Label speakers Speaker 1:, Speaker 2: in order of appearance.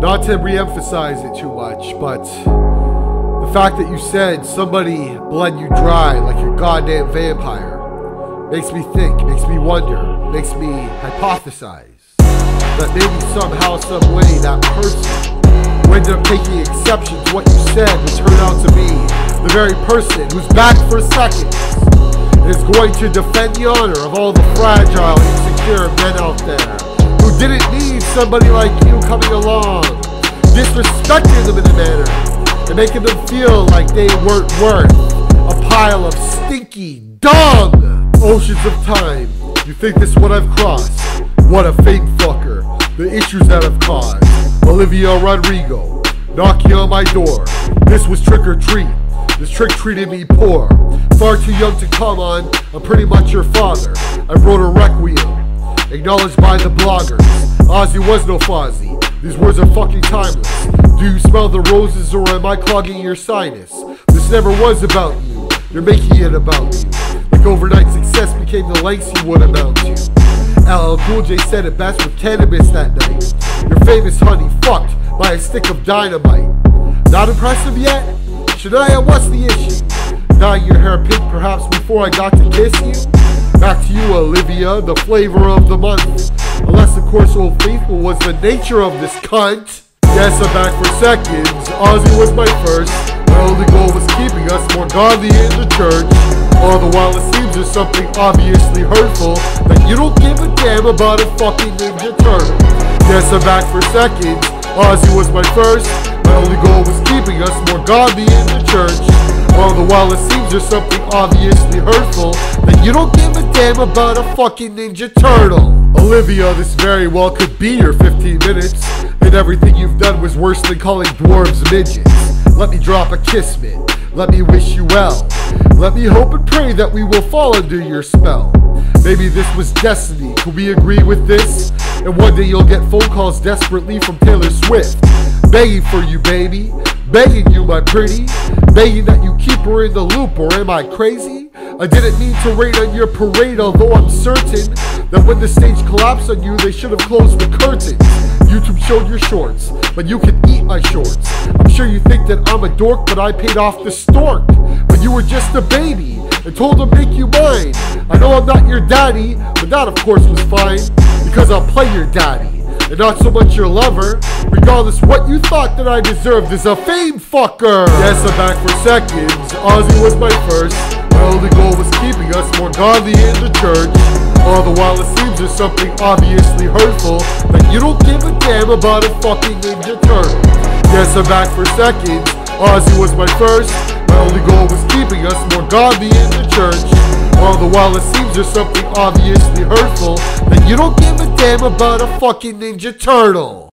Speaker 1: Not to re-emphasize it too much, but the fact that you said somebody bled you dry like your goddamn vampire makes me think, makes me wonder, makes me hypothesize that maybe somehow, some way, that person who ended up taking exception to what you said would turn out to be the very person who's back for seconds is going to defend the honor of all the fragile, insecure men out there who didn't need somebody like you coming along, them in a manner and making them feel like they weren't worth a pile of stinky dung. Oceans of time, you think this is what I've crossed? What a fake fucker. The issues that I've caused. Olivia Rodrigo, knocking on my door. This was trick or treat. This trick treated me poor. Far too young to come on, I'm pretty much your father. I wrote a requiem, acknowledged by the bloggers. Ozzy was no Fozzie. These words are fucking timeless. Do you smell the roses or am I clogging your sinus? This never was about you. You're making it about you. Like overnight success became the lengths you would amount to. LL Cool J said it best with Canibus that night. Your famous honey fucked by a stick of dynamite. Not impressive yet? Shania, what's the issue? Dyeing your hair pink perhaps before I got to kiss you? Back to you, Olivia, the flavor of the month. Unless, of course, Old Faithful was the nature of this cunt. Yes, I'm back for seconds. Ozzy was my first. My only goal was keeping us more godly in the church. All the while it seems there's something obviously hurtful that you don't give a damn about a fucking Ninja Turtle. Yes, I'm back for seconds. Ozzy was my first. My only goal was keeping us more godly in the church. All the while it seems there's something obviously hurtful that you don't give a damn about a fucking Ninja Turtle. Olivia, this very well could be your 15 minutes, and everything you've done was worse than calling dwarves midgets. Let me drop a kiss, man. Let me wish you well. Let me hope and pray that we will fall under your spell. Maybe this was destiny. Could we agree with this? And one day you'll get phone calls desperately from Taylor Swift. Begging for you, baby. Begging you, my pretty. Begging that you keep her in the loop, or am I crazy? I didn't mean to rain on your parade, although I'm certain that when the stage collapsed on you, they should have closed the curtains. YouTube showed your shorts, but you can eat my shorts. I'm sure you think that I'm a dork, but I paid off the stork. But you were just a baby and told to make you mine. I know I'm not your daddy, but that of course was fine because I'll play your daddy and not so much your lover. Regardless what you thought that I deserved is a fame fucker. Yes, I'm back for seconds. Ozzy was my first. Only goal was keeping us more godly in the church. All the while it seems there's something obviously hurtful that you don't give a damn about a fucking Ninja Turtle. Yes, I'm back for seconds. Ozzy was my first. My only goal was keeping us more godly in the church. All the while it seems there's something obviously hurtful that you don't give a damn about a fucking Ninja Turtle.